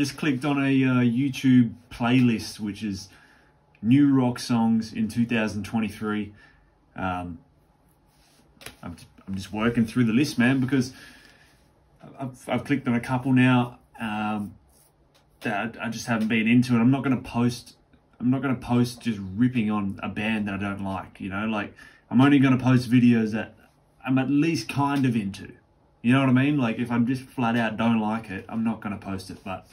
just clicked on a uh, YouTube playlist, which is new rock songs in 2023. Um, I'm, I'm just working through the list, man, because I've, I've clicked on a couple now um, that I just haven't been into it. I'm not going to post. I'm not going to post just ripping on a band that I don't like. You know, like I'm only going to post videos that I'm at least kind of into. You know what I mean? Like if I'm just flat out don't like it, I'm not going to post it. But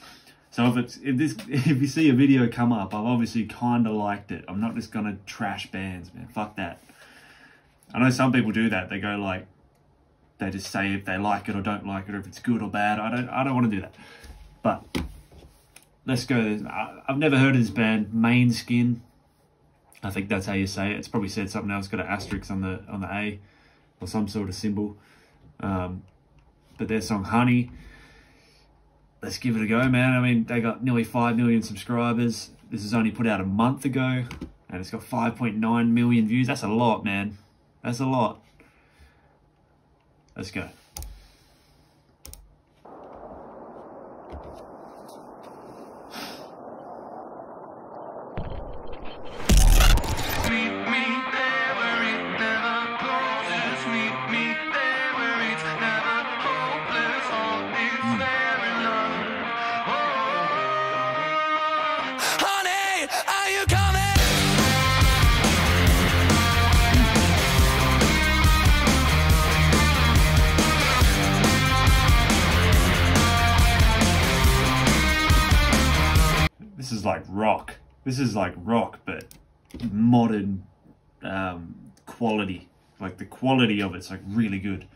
so if it's if this if you see a video come up, I've obviously kind of liked it. I'm not just to trash bands, man. Fuck that. I know some people do that. They go like they just say if they like it or don't like it or if it's good or bad. I don't I don't want to do that. But let's go. I've never heard of this band, Måneskin. I think that's how you say it. It's probably said something else, got an asterisk on the on the A or some sort of symbol. Um, but their song Honey, let's give it a go, man. I mean, they got nearly 5 million subscribers. This is only put out a month ago, and it's got 5.9 million views. That's a lot, man. That's a lot. Let's go. Is like rock. This is like rock, but modern um, quality. Like the quality of it's like really good.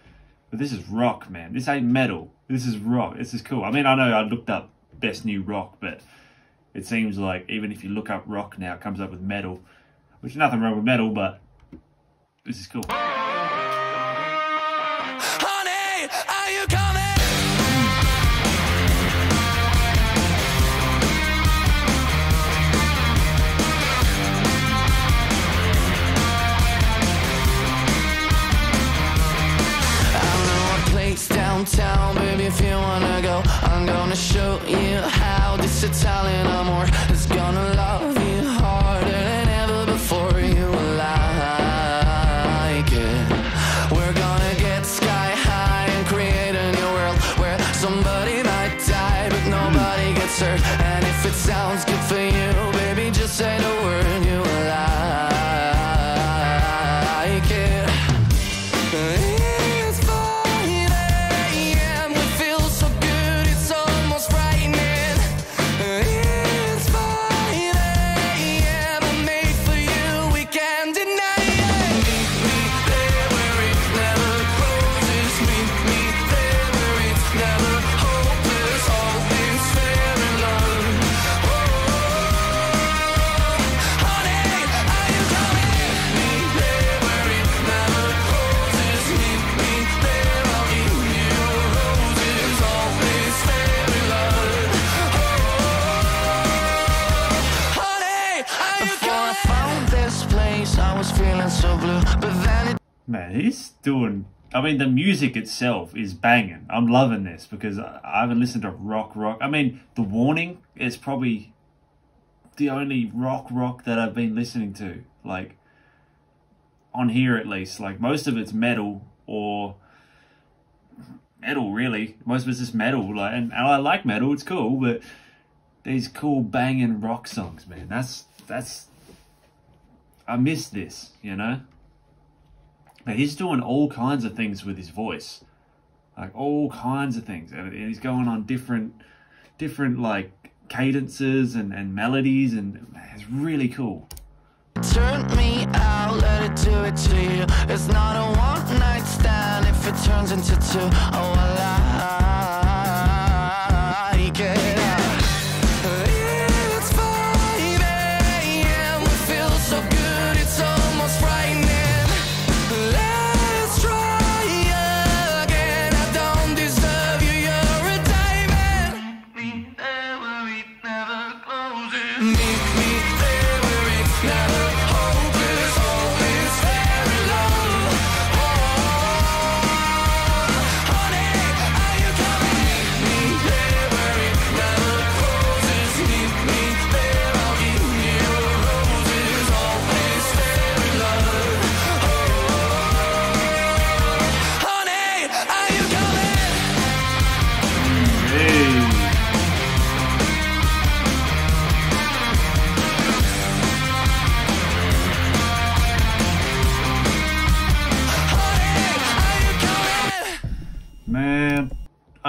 But this is rock, man. This ain't metal. This is rock. This is cool. I mean, I know I looked up best new rock, but it seems like even if you look up rock now, it comes up with metal. Which is nothing wrong with metal, but this is cool. Baby, if you wanna go I'm gonna show you how this Italian amor is gonna love you harder than ever before. You like it. We're gonna get sky high and create a new world Where somebody might die but nobody gets hurt. And if it sounds good Man, he's doing. I mean, the music itself is banging. I'm loving this because I haven't listened to rock rock. I mean, The Warning is probably the only rock rock that I've been listening to. Like, on here at least. Like, most of it's metal or metal, really. Most of it's just metal. Like, and, and I like metal, it's cool, but these cool banging rock songs, man. That's, that's, I miss this, you know? But he's doing all kinds of things with his voice, like all kinds of things, and he's going on different, different like cadences and, and melodies, and it's really cool. Turn me out, let it do it to you. It's not a one night stand if it turns into two. Oh,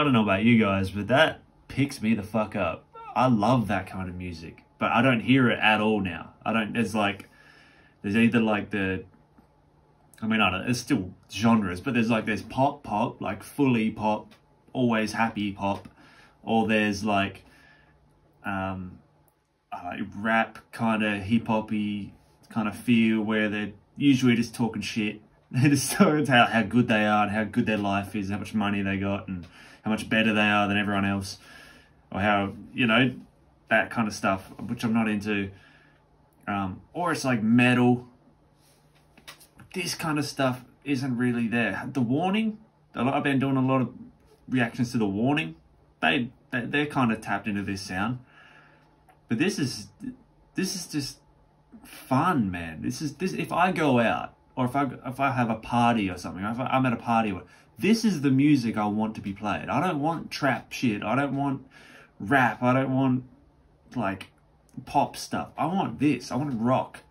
I don't know about you guys, but that picks me the fuck up. I love that kind of music, but I don't hear it at all now. I don't. It's like there's either like the I mean, I don't. It's still genres, but there's like there's pop, pop, like fully pop, always happy pop, or there's like, um, uh, rap kind of hip hoppy kind of feel where they're usually just talking shit. They just talk how how good they are and how good their life is, how much money they got, and how much better they are than everyone else, or how you know that kind of stuff, which I'm not into. Um, or it's like metal this kind of stuff isn't really there. The warning, I've been doing a lot of reactions to the warning. They, they they're kind of tapped into this sound, but this is this is just fun, man. This is this. If I go out or if I if I have a party or something, if I'm at a party, this is the music I want to be played. I don't want trap shit. I don't want rap. I don't want like pop stuff. I want this. I want rock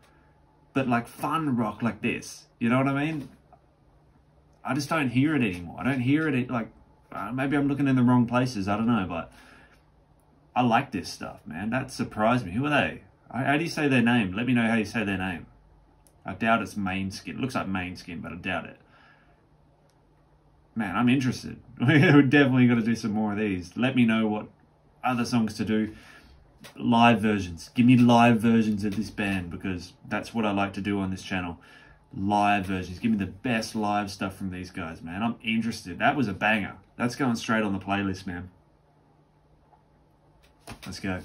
but like fun rock like this. You know what I mean? I just don't hear it anymore. I don't hear it like uh, maybe I'm looking in the wrong places. I don't know, but I like this stuff, man. That surprised me. Who are they? How do you say their name? Let me know how you say their name. I doubt it's Måneskin. It looks like Måneskin, but I doubt it. Man, I'm interested. We're definitely got to do some more of these. Let me know what other songs to do live versions. Give me live versions of this band because that's what I like to do on this channel. Live versions. Give me the best live stuff from these guys, man. I'm interested. That was a banger. That's going straight on the playlist, man. Let's go.